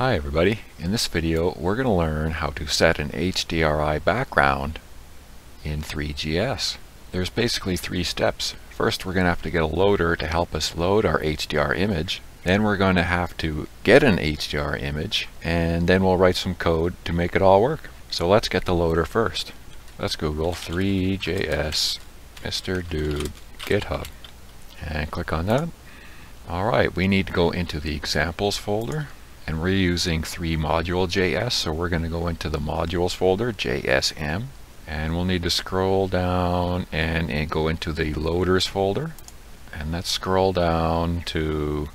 Hi everybody, in this video we're going to learn how to set an HDRI background in Three.js. There's basically three steps. First we're going to have to get a loader to help us load our HDR image. Then we're going to have to get an HDR image and then we'll write some code to make it all work. So let's get the loader first. Let's Google Three.js Mr. Doob GitHub and click on that. Alright, we need to go into the examples folder and we're using 3 module JS so we're going to go into the modules folder JSM and we'll need to scroll down and, and go into the loaders folder. And let's scroll down to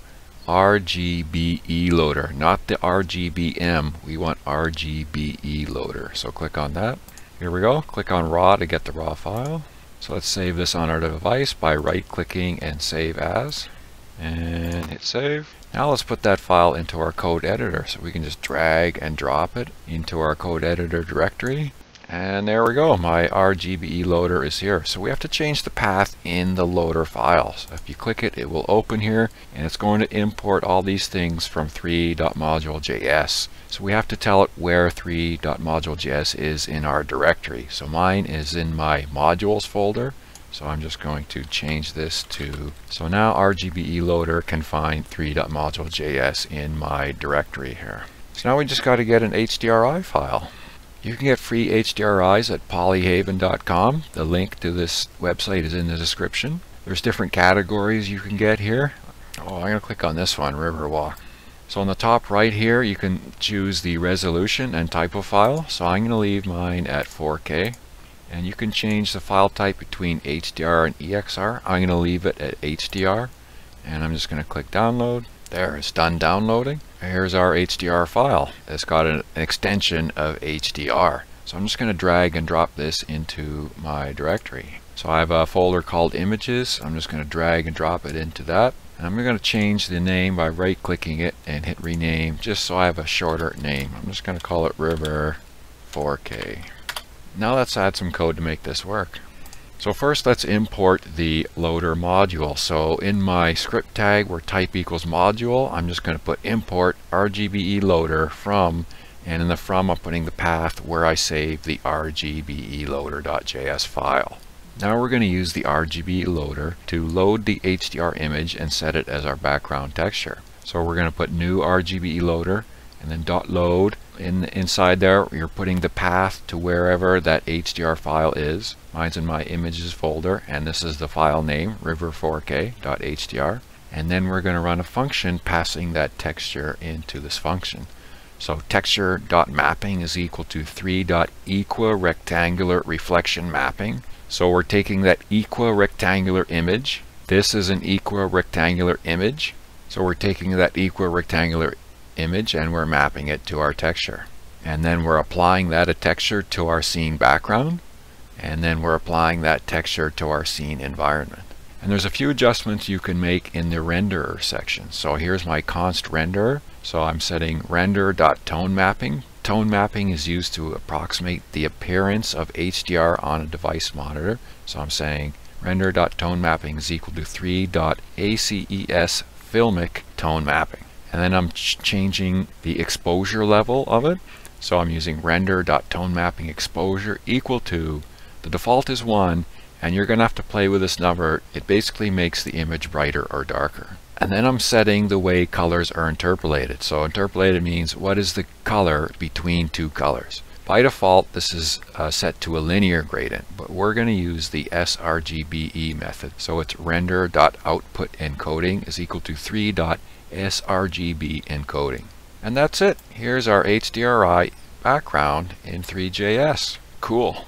RGBE loader not the RGBM we want RGBE loader. So click on that. Here we go. Click on raw to get the raw file. So let's save this on our device by right clicking and save as. And save. Now let's put that file into our code editor. So we can just drag and drop it into our code editor directory. And there we go, my RGBE loader is here. So we have to change the path in the loader file. So if you click it, it will open here and it's going to import all these things from three.module.js. So we have to tell it where three.module.js is in our directory. So mine is in my modules folder. So I'm just going to change this to, so now RGBE loader can find three.module.js in my directory here. So now we just got to get an HDRI file. You can get free HDRIs at polyhaven.com. The link to this website is in the description. There's different categories you can get here. Oh, I'm going to click on this one, Riverwalk. So on the top right here, you can choose the resolution and type of file. So I'm going to leave mine at 4K and you can change the file type between HDR and EXR. I'm going to leave it at HDR and I'm just going to click download. There, it's done downloading. Here's our HDR file. It's got an extension of HDR. So I'm just going to drag and drop this into my directory. So I have a folder called images. I'm just going to drag and drop it into that. And I'm going to change the name by right clicking it and hit rename just so I have a shorter name. I'm just going to call it River 4K. Now let's add some code to make this work. So first let's import the loader module. So in my script tag where type equals module, I'm just going to put import RGBE loader from, and in the from I'm putting the path where I save the RGBE loader.js file. Now we're going to use the RGBE loader to load the HDR image and set it as our background texture. So we're going to put new RGBE loader and then dot load in inside there. You're putting the path to wherever that HDR file is. Mine's in my images folder and this is the file name river4k.hdr and then we're going to run a function passing that texture into this function. So texture dot mapping is equal to 3.equirectangular reflection mapping. So we're taking that equirectangular image. This is an equirectangular image. So we're taking that equirectangular image and we're mapping it to our texture. And then we're applying that a texture to our scene background and then we're applying that texture to our scene environment. And there's a few adjustments you can make in the renderer section. So here's my const renderer. So I'm setting render.tone mapping. Tone mapping is used to approximate the appearance of HDR on a device monitor. So I'm saying render.tone mapping is equal to 3.aces filmic tone mapping and then I'm ch changing the exposure level of it. So I'm using render.tone mapping exposure equal to, the default is 1, and you're going to have to play with this number. It basically makes the image brighter or darker. And then I'm setting the way colors are interpolated. So interpolated means what is the color between two colors. By default, this is uh, set to a linear gradient, we're going to use the sRGBE method. So it's render.output encoding is equal to 3 sRGB encoding. And that's it. Here's our HDRI background in Three.js. Cool.